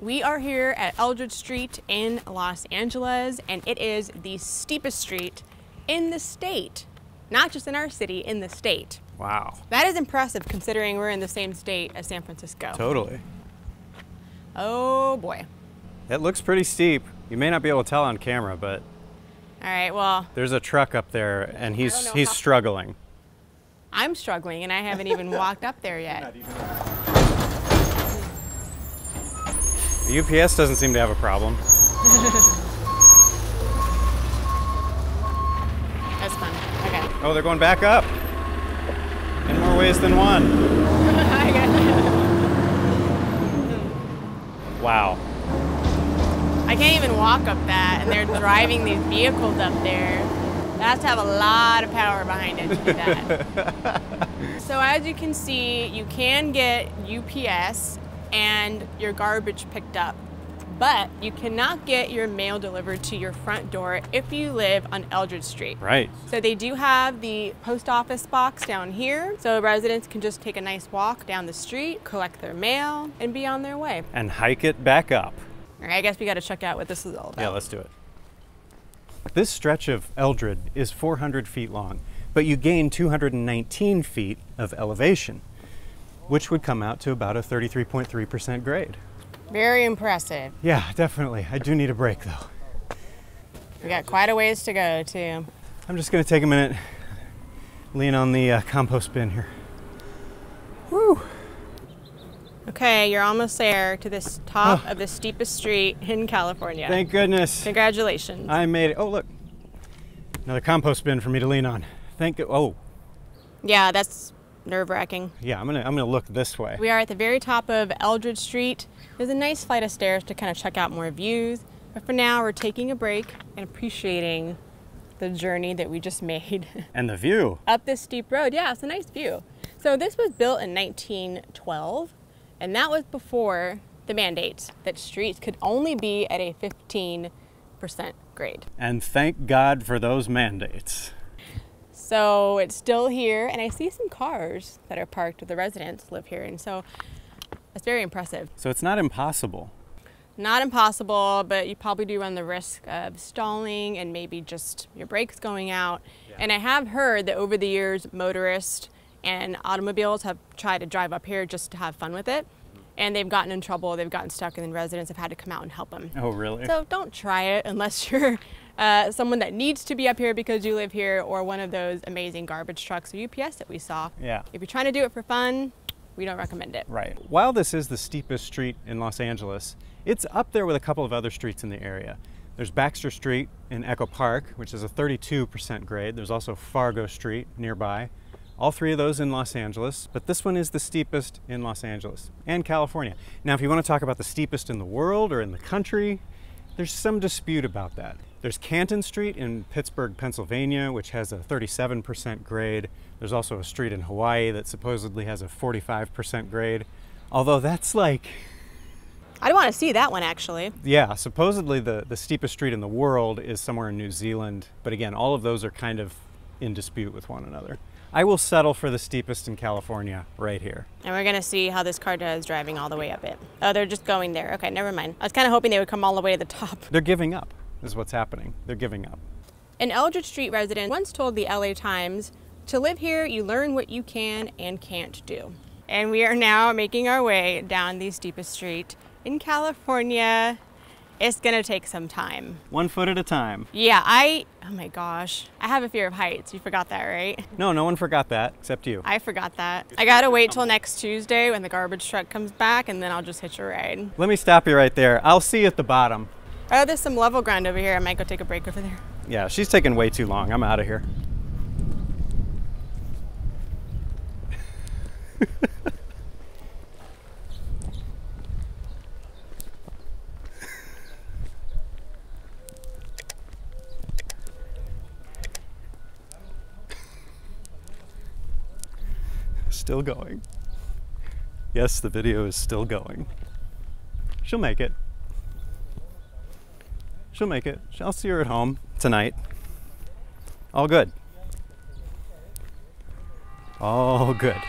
We are here at Eldred Street in Los Angeles, and it is the steepest street in the state. Not just in our city, in the state. Wow. That is impressive considering we're in the same state as San Francisco. Totally. Oh boy. It looks pretty steep. You may not be able to tell on camera, but All right, well, there's a truck up there and he's he's struggling. I'm struggling and I haven't even walked up there yet. The UPS doesn't seem to have a problem. That's fun. Okay. Oh, they're going back up. In more ways than one. I got- Wow. I can't even walk up that, and they're driving these vehicles up there. That has to have a lot of power behind it to do that. so as you can see, you can get UPS and your garbage picked up, but you cannot get your mail delivered to your front door if you live on Eldred Street. Right. So they do have the post office box down here, so residents can just take a nice walk down the street, collect their mail, and be on their way. And hike it back up. All right, I guess we got to check out what this is all about. Yeah, let's do it. This stretch of Eldred is 400 feet long, but you gain 219 feet of elevation, which would come out to about a 33.3% grade. Very impressive. Yeah, definitely. I do need a break though. We got quite a ways to go, too. I'm just gonna take a minute, lean on the uh, compost bin here. Woo! Okay, you're almost there to this top of the steepest street in California. Thank goodness. Congratulations. I made it. Oh, look. Another compost bin for me to lean on. Thank you. Oh, yeah, that's nerve wracking. yeah, I'm gonna I'm gonna look this way. We are at the very top of Eldred Street. There's a nice flight of stairs to kind of check out more views. But for now, we're taking a break and appreciating the journey that we just made And the view. up this steep road. Yeah, it's a nice view. So this was built in 1912, and that was before the mandates that streets could only be at a 15% grade. And thank God for those mandates. So it's still here, and I see some cars that are parked. The residents live here, and so it's very impressive. So it's not impossible. Not impossible, but you probably do run the risk of stalling and maybe just your brakes going out. And I have heard that over the years, motorists and automobiles have tried to drive up here just to have fun with it. And they've gotten in trouble, they've gotten stuck, and then residents have had to come out and help them. Oh, really? So don't try it unless you're uh, someone that needs to be up here because you live here or one of those amazing garbage trucks or UPS that we saw. yeah. If you're trying to do it for fun, we don't recommend it. Right. While this is the steepest street in Los Angeles, it's up there with a couple of other streets in the area. There's Baxter Street in Echo Park, which is a 32% grade. There's also Fargo Street nearby. All three of those in Los Angeles, but this one is the steepest in Los Angeles and California. Now, if you want to talk about the steepest in the world or in the country, there's some dispute about that. There's Canton Street in Pittsburgh, Pennsylvania, which has a 37% grade. There's also a street in Hawaii that supposedly has a 45% grade. Although that's like, I want to see that one actually. yeah, supposedly the, the steepest street in the world is somewhere in New Zealand. But again, all of those are kind of in dispute with one another. I will settle for the steepest in California right here. And we're gonna see how this car does driving all the way up it. Oh, they're just going there. Okay, never mind. I was kind of hoping they would come all the way to the top. They're giving up, is what's happening. They're giving up. An Eldred Street resident once told the LA Times, to live here, you learn what you can and can't do. And we are now making our way down the steepest street in California. It's gonna take some time. One foot at a time. Yeah, I, oh my gosh, I have a fear of heights. You forgot that, right? No, no one forgot that except you. I forgot that. I gotta wait till next Tuesday when the garbage truck comes back and then I'll just hitch a ride. Let me stop you right there. I'll see you at the bottom. Oh, there's some level ground over here. I might go take a break over there. Yeah, she's taking way too long. I'm out of here. Still going. Yes, the video is still going. She'll make it. She'll make it. I'll see her at home tonight. All good. All good.